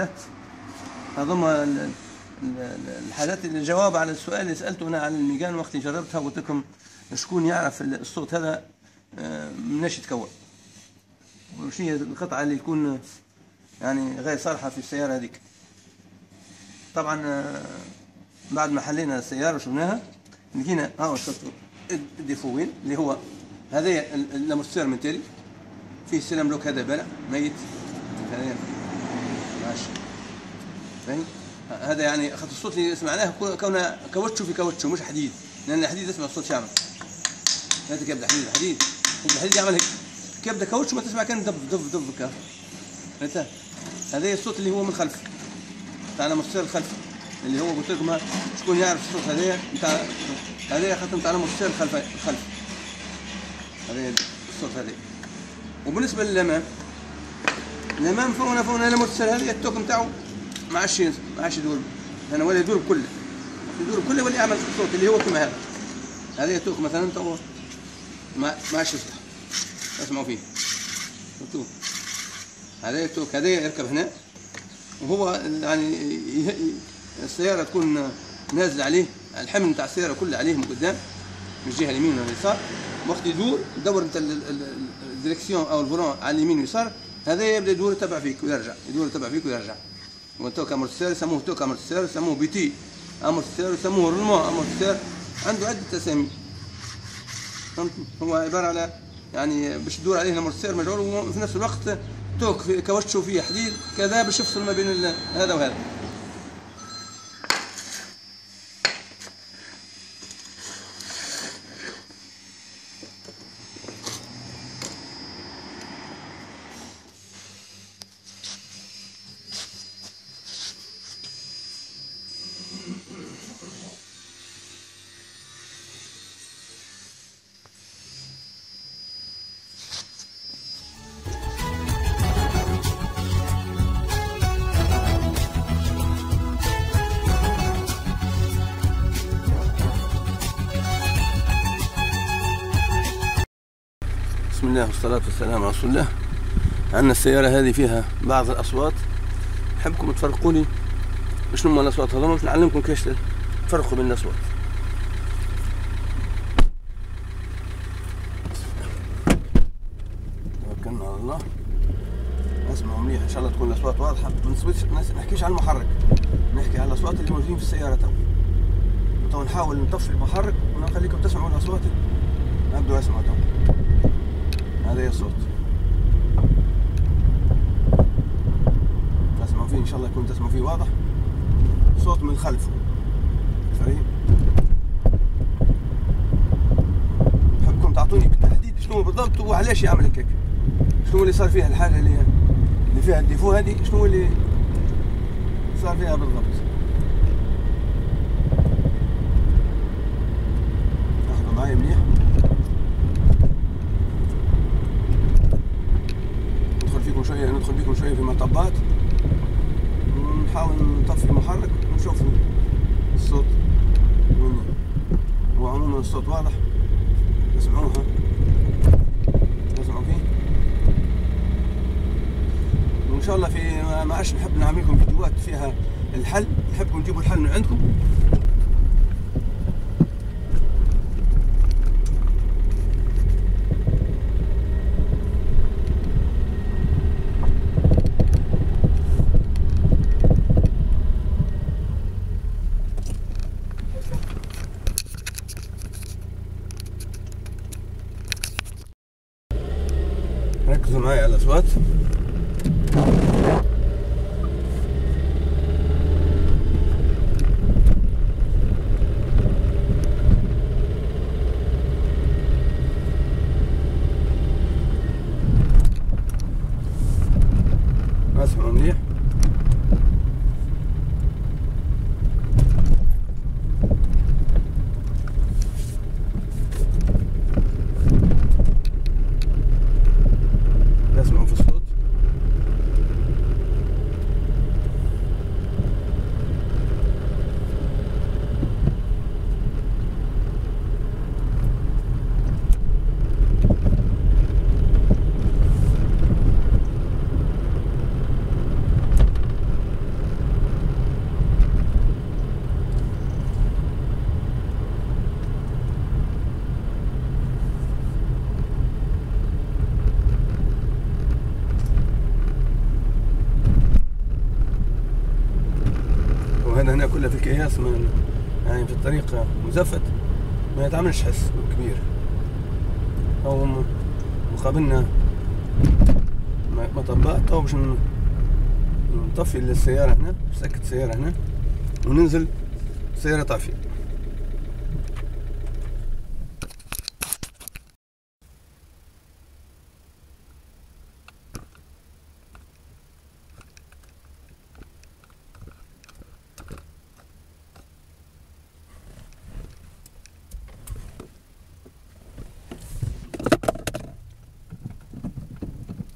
الحالات هذوما ال- ال- ال- الحالات اللي جواب على السؤال اللي سالته أنا عن الميجان وقت جربتها قلت لكم شكون يعرف ال- الصوت هذا آه، مناش يتكون. وشنو هي القطعة اللي تكون يعني غير صالحة في السيارة هذيك. طبعا آه، بعد ما حلينا السيارة وشفناها لقينا ها الصوت الديفوين اللي هو هذا ال- الامورتيسور من تالي. فيه السلام لوك هذا بلع ميت. هذا ماشي. فاهم هذا يعني خط الصوت اللي سمعناه كو- كونه كاوتشو في كاوتشو مش حديد لأن الحديد يسمع الصوت شامل. هذا كيبدا حديد الحديد الحديد يعمل هيك. كيبدا كاوتشو ما تسمع كان دف دف دف كا فهمت هذا الصوت اللي هو من خلف. تاع المستشار الخلفي اللي هو قلت لكم شكون يعرف الصوت هذايا نتاع هذايا خاطر نتاع المستشار الخلفي الخلفي هذا الصوت هذا. وبالنسبة للامام الامام فونا فونا المرسل هذا ال toc نتاعو ما عادش ما عادش يدور. أنا ولا يدور بكله يدور بكله ولا يعمل الصوت اللي هو كما هذا. هذا ال toc مثلا تو ما ما عادش يصلح اسمعوا فيه. شفتوه هذا ال toc هذا يركب هنا. وهو يعني السيارة تكون نازلة عليه. الحمل نتاع السيارة كله عليه من قدام من الجهة اليمين ولا اليسار. وقت يدور يدور انت ال- ال- ال- ال direction أو ال volant على اليمين واليسار. هذا يبدأ يدور يتبع فيك ويرجع يدور يتبع فيك ويرجع. وال toc amortisseur يسموه toc amortisseur يسموه butée. amortisseur يسموه roulement amortisseur عنده عدة أسامي. فهمت؟ هو عبارة على يعني باش تدور عليه ال amortisseur مجعول وفي نفس الوقت toc في caoutchouc فيه حديد كذا باش يفصل ما بين هذا وهذا. الله والصلاة والسلام على رسول الله. عندنا السيارة هذه فيها بعض الأصوات. أحبكم تفرقوا لي شنو هما الأصوات هذوما باش نعلمكم كيفاش تفرقوا بين الأصوات. توكلنا على الله. اسمعوا مليح. إن شاء الله تكون الأصوات واضحة. ما نحكيش على المحرك. نحكي على الأصوات اللي موجودين في السيارة تو تو نحاول نطفي المحرك ونخليكم تسمعوا الأصوات. نبدو اسمعوا تو هذا هي الصوت. تسمعوا فيه إن شاء الله يكون تسمعوا فيه واضح. صوت من الخلف فريق حبكم تعطوني بالتحديد شنو بالضبط وعلاش يعمل هكاك شنو اللي صار فيها الحاجة اللي اللي فيها ال défaut هذه؟ شنو اللي صار فيها بالضبط؟ لاحظوا معايا مليح ندخل فيكم شوية ندخل بكم شوية في مطبات ونحاول نطفي المحرك ونشوف الصوت وين. هو عموما الصوت واضح. تسمعوها تسمعوا فيه. وإن شاء الله في ما عادش نحب نعمل لكم فيديوهات فيها الحل. نحبكم تجيبوا الحل من عندكم. ват وهذا هنا كله في الكياس من يعني في الطريق مزفت. ما يتعملش حس كبير. أو مقابلنا مطبات أو باش نطفي السيارة هنا نسكت السيارة هنا وننزل سيارة طافية.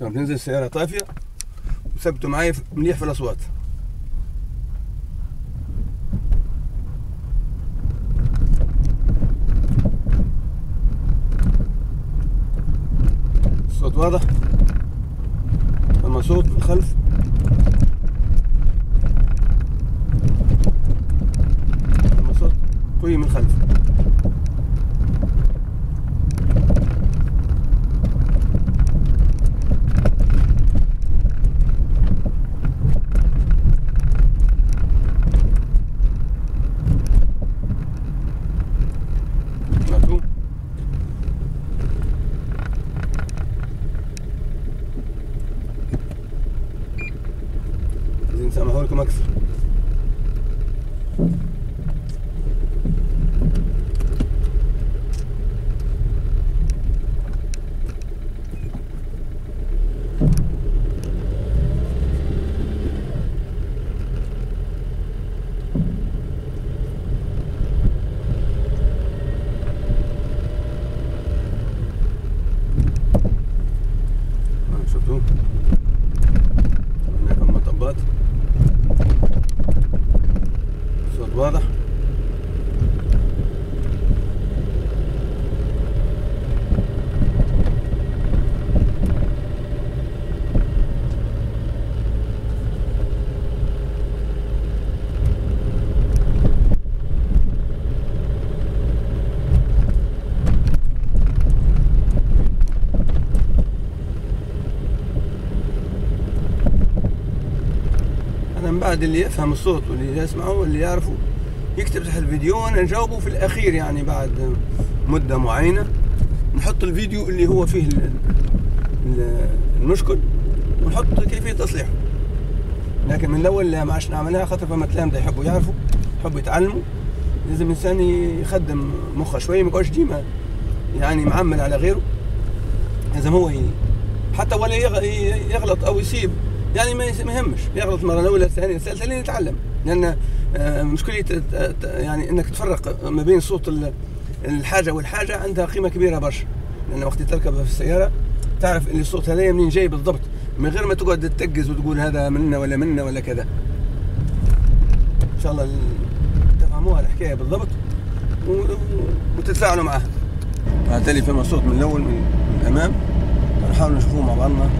طب ننزل السيارة طافية وثبتوا معي مليح في الأصوات. الصوت واضح؟ أما صوت من الخلف؟ أما صوت قوي من الخلف. نسامحوا لكم أكثر آه، شفتوا هناك مطبات صوت واضح بعد اللي يفهم الصوت واللي يسمعه واللي يعرفه. يكتب تحت الفيديو وأنا نجاوبه في الأخير يعني بعد مدة معينة. نحط الفيديو اللي هو فيه ال- ال- المشكل ونحط كيفية تصليحه. لكن من الأول لا ما عادش نعملها خاطر فما تلامذه يحبوا يعرفوا يحبوا يتعلموا. لازم الإنسان يخدم مخه شوية ما يقعدش ديما يعني معمل على غيره. لازم هو. حتى ولا يغلط أو يصيب يعني ما يهمش. يغلط مره الأولى الثانية الثالثة لين يتعلم لأن آه، مشكله ت- يعني إنك تفرق ما بين صوت ال- الحاجة والحاجة عندها قيمة كبيرة برشا. لأن وقت تركب في السيارة تعرف اللي الصوت هذا منين جاي بالضبط. من غير ما تقعد تتقز وتقول هذا منا ولا منا ولا كذا. إن شاء الله ال- تفهموها الحكاية بالضبط وتتفاعلوا معها. هتالي فما صوت من الأول من الأمام. نحاول نشوفوه مع بعضنا.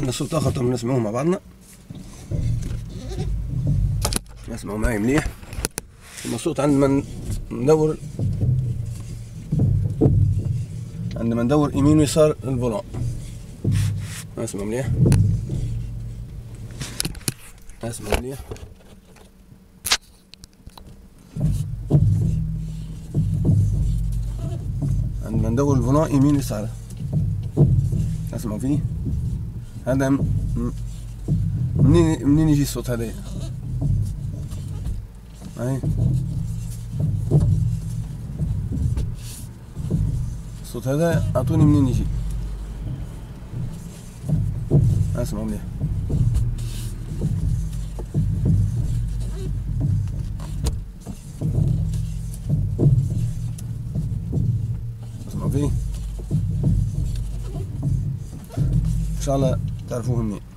عندنا صوت آخر طب نسمعوه مع بعضنا. نسمعوا معي مليح ثم الصوت عندما ندور عندما ندور يمين ويسار الفولون اسمع مليح اسمع مليح عندما ندور الفولون يمين ويسار. اسمعوا فيه. هذا منين منين يجي الصوت هذا هاي الصوت هذا اعطوني منين يجي اسمعوا مليح اسمعوا فيه ان شاء الله تعرفوه منين